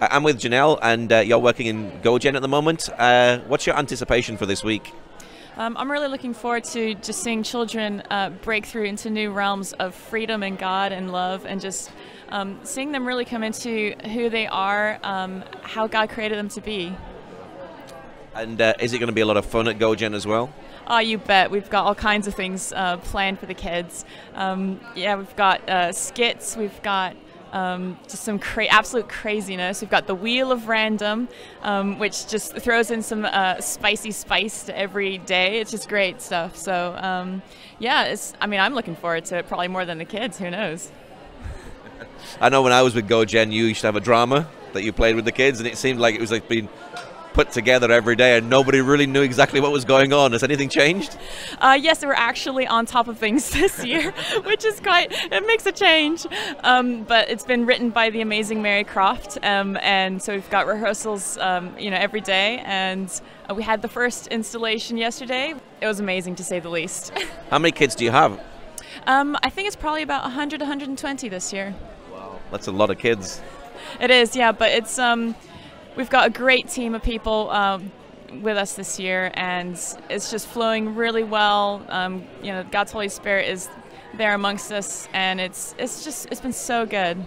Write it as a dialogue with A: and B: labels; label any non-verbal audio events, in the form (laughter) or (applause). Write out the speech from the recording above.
A: I'm with Janelle, and uh, you're working in GoGen at the moment. Uh, what's your anticipation for this week?
B: Um, I'm really looking forward to just seeing children uh, break through into new realms of freedom and God and love, and just um, seeing them really come into who they are, um, how God created them to be.
A: And uh, is it going to be a lot of fun at GoGen as well?
B: Oh, you bet. We've got all kinds of things uh, planned for the kids. Um, yeah, we've got uh, skits, we've got um, just some cra- absolute craziness. We've got the Wheel of Random, um, which just throws in some uh, spicy spice to every day. It's just great stuff. So, um, yeah, it's, I mean, I'm looking forward to it probably more than the kids. Who knows? (laughs)
A: I know when I was with GoGen, you used to have a drama that you played with the kids, and it seemed like it was like being put together every day and nobody really knew exactly what was going on. Has anything changed?
B: Uh, yes, we're actually on top of things (laughs) this year, (laughs) which is quite, it makes a change. Um, but it's been written by the amazing Mary Croft. Um, and so we've got rehearsals, um, you know, every day. And uh, we had the first installation yesterday. It was amazing to say the least. (laughs)
A: How many kids do you have?
B: Um, I think it's probably about 100, 120 this year.
A: Wow. That's a lot of kids.
B: It is, yeah, but it's um, we've got a great team of people um, with us this year, and it's just flowing really well. Um, you know, God's Holy Spirit is there amongst us, and it's it's just it's been so good.